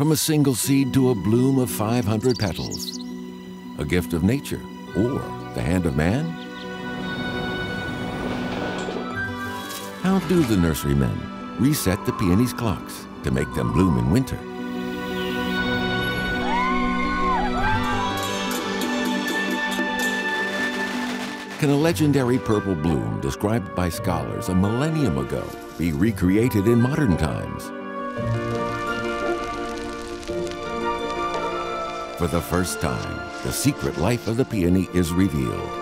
From a single seed to a bloom of 500 petals. A gift of nature or the hand of man? How do the nurserymen reset the peonies' clocks to make them bloom in winter? Can a legendary purple bloom described by scholars a millennium ago be recreated in modern times? For the first time, the secret life of the peony is revealed.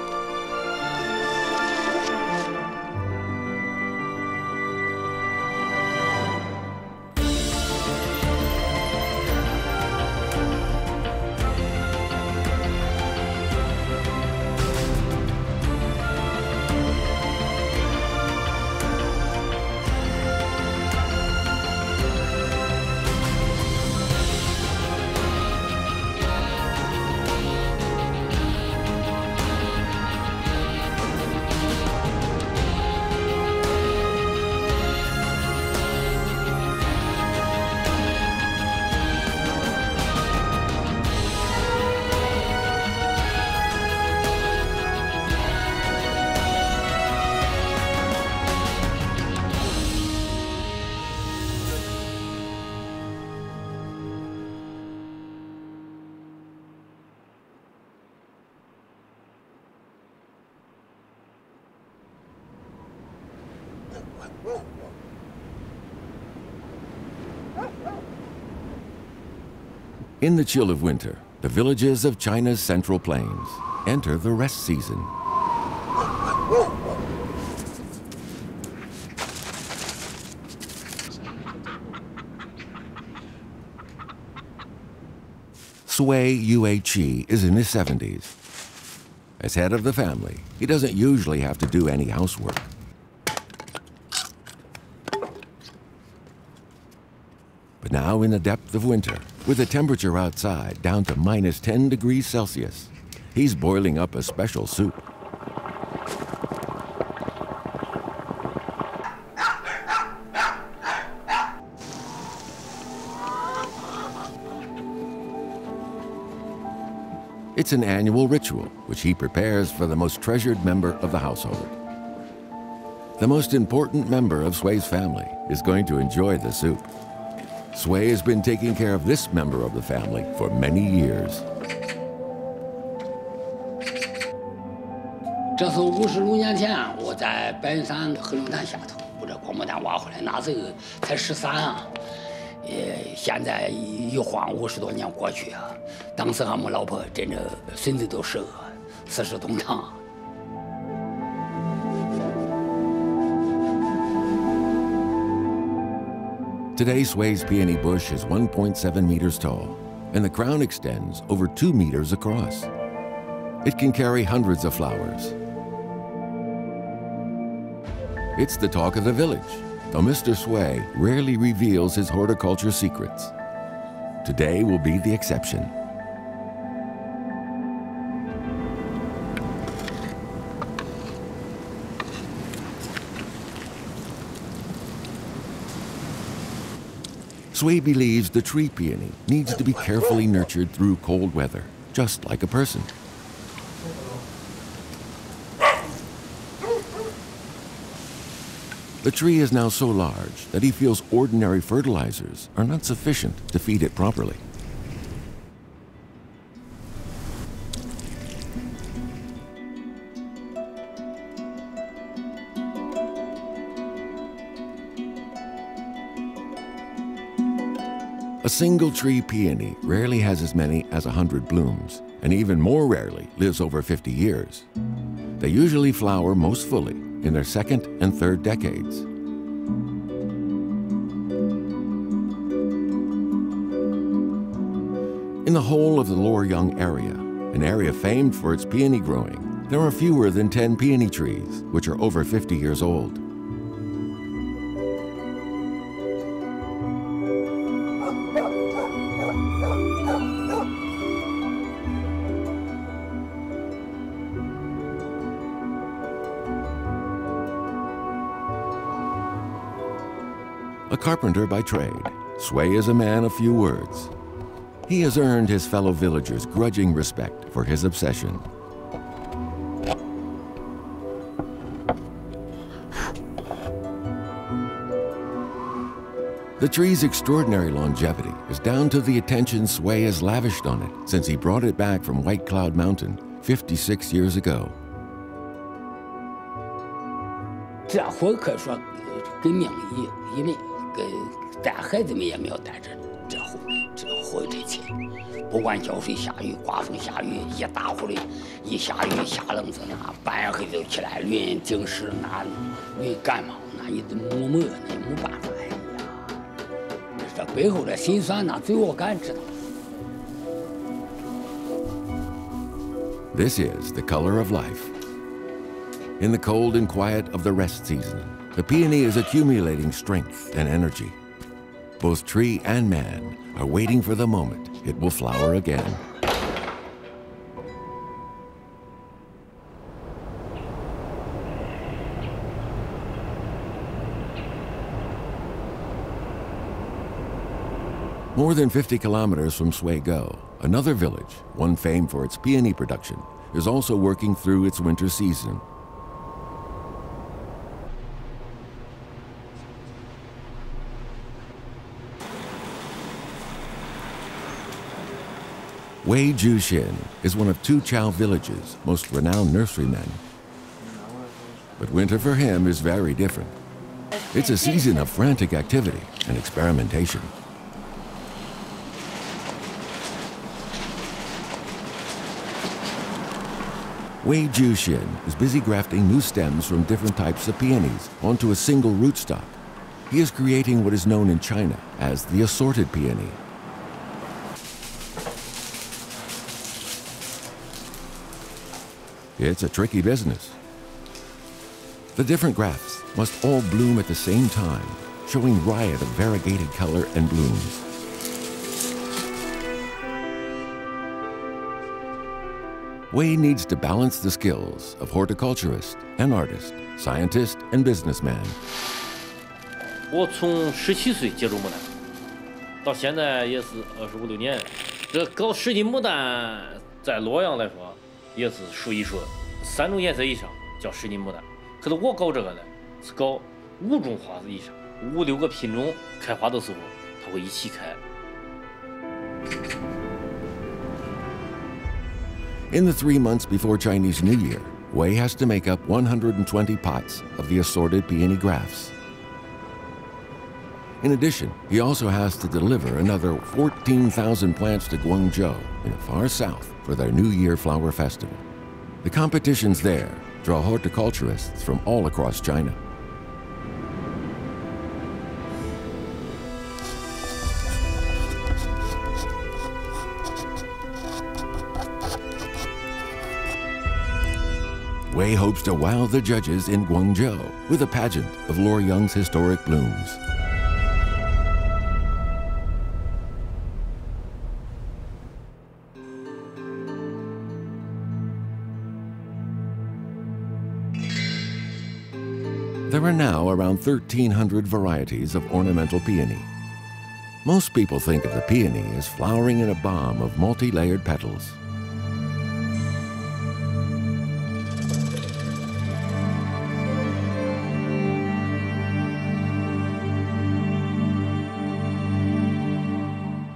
In the chill of winter, the villages of China's Central Plains enter the rest season. Sui Yue Chi is in his 70s. As head of the family, he doesn't usually have to do any housework. Now in the depth of winter, with the temperature outside down to minus 10 degrees Celsius, he's boiling up a special soup. It's an annual ritual which he prepares for the most treasured member of the household. The most important member of Sui's family is going to enjoy the soup. Sway has been taking care of this member of the family for many years. 这是五十六年前我在白云山合流潭下头，我这广播蛋挖回来，那时候才十三啊。呃，现在一晃五十多年过去啊，当时俺们老婆真的孙子都十个，四世同堂。Today, Sui's peony bush is 1.7 meters tall, and the crown extends over 2 meters across. It can carry hundreds of flowers. It's the talk of the village, though Mr. Sui rarely reveals his horticulture secrets. Today will be the exception. Sui believes the tree peony needs to be carefully nurtured through cold weather, just like a person. The tree is now so large that he feels ordinary fertilizers are not sufficient to feed it properly. Single tree peony rarely has as many as 100 blooms, and even more rarely lives over 50 years. They usually flower most fully in their second and third decades. In the whole of the Luoyang area, an area famed for its peony growing, there are fewer than 10 peony trees, which are over 50 years old. carpenter by trade, Sui is a man of few words. He has earned his fellow villagers grudging respect for his obsession. The tree's extraordinary longevity is down to the attention Sui has lavished on it since he brought it back from White Cloud Mountain 56 years ago. 这回可说给命一一命。跟带孩子们也没有带着这会这会这钱，不管浇水下雨、刮风下雨，一打呼的，一下雨下冷子那半夜黑就起来抡井石那抡干嘛，那一磨磨那没办法。这背后的辛酸，那只有我敢知道。This is the color of life. In the cold and quiet of the rest season, the peony is accumulating strength and energy. Both tree and man are waiting for the moment it will flower again. More than 50 kilometers from Swago, another village, one famed for its peony production, is also working through its winter season. Wei Jushin is one of two Chao Village's most renowned nurserymen. But winter for him is very different. It's a season of frantic activity and experimentation. Wei Jushin is busy grafting new stems from different types of peonies onto a single rootstock. He is creating what is known in China as the assorted peony. It's a tricky business. The different grafts must all bloom at the same time, showing riot of variegated color and blooms. Wei needs to balance the skills of horticulturist and artist, scientist and businessman. 我从十七岁接触牡丹，到现在也是二十五六年。这搞实际牡丹，在洛阳来说， 也是数一数二。三种颜色以上叫实际牡丹。可是我搞这个呢，是搞五种花以上，五六个品种开花的时候，它会一起开。In the three months before Chinese New Year, Wei has to make up 120 pots of the assorted peony grafts. In addition, he also has to deliver another 14,000 plants to Guangzhou in the far south for their New Year Flower Festival. The competitions there draw horticulturists from all across China. Wei hopes to wow the judges in Guangzhou with a pageant of Luoyang's historic blooms. Around 1,300 varieties of ornamental peony. Most people think of the peony as flowering in a bomb of multi-layered petals.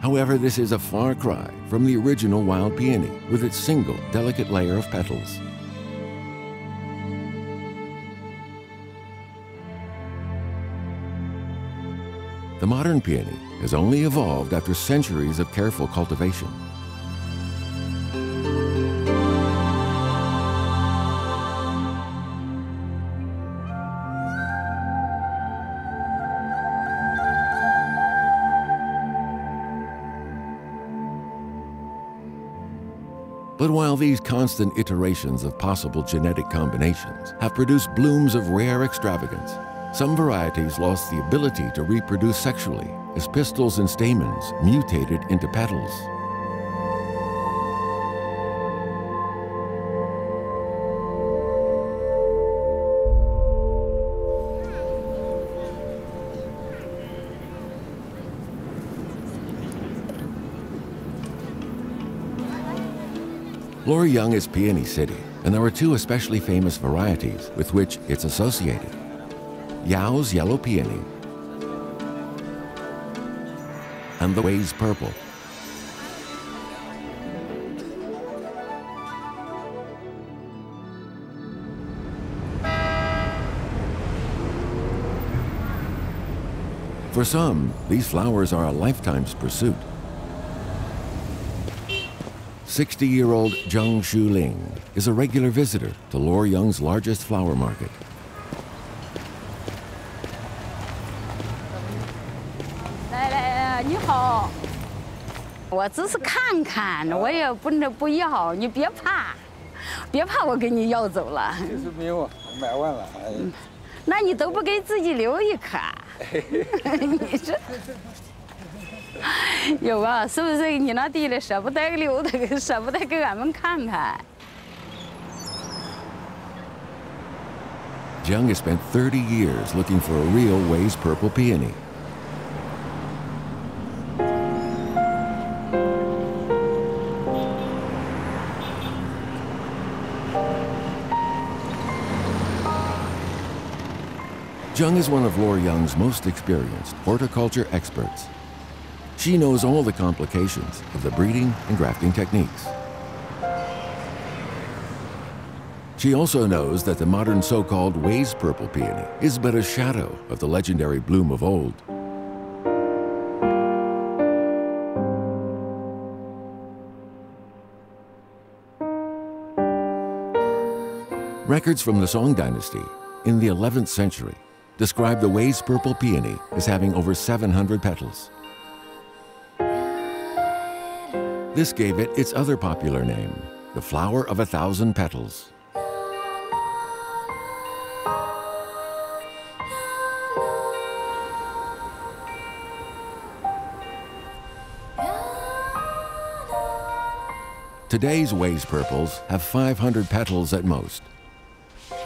However, this is a far cry from the original wild peony with its single delicate layer of petals. The modern peony has only evolved after centuries of careful cultivation. But while these constant iterations of possible genetic combinations have produced blooms of rare extravagance, some varieties lost the ability to reproduce sexually as pistils and stamens mutated into petals. Luoyang is Peony City, and there are two especially famous varieties with which it's associated. Yao's yellow peony and the Way's purple. For some, these flowers are a lifetime's pursuit. 60-year-old Zheng Shuling is a regular visitor to Luoyang's largest flower market. 你好。我只是看看，我也不能不要，你别怕，别怕我给你要走了。没有，买完了。哎那你都不给自己留一颗？你这有啊？是不是你那地里舍不得留的，舍不得给俺们看看 has spent 30 years looking for a real Way's purple peony. Zheng is one of Luoyang's most experienced horticulture experts. She knows all the complications of the breeding and grafting techniques. She also knows that the modern so-called Way's purple peony is but a shadow of the legendary bloom of old. Records from the Song dynasty in the 11th century describe the Way's purple peony as having over 700 petals. This gave it its other popular name, the flower of a thousand petals. Today's Way's purples have 500 petals at most.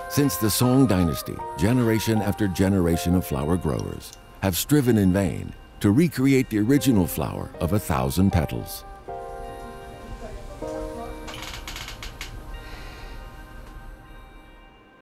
Since the Song dynasty, generation after generation of flower growers have striven in vain to recreate the original flower of a thousand petals.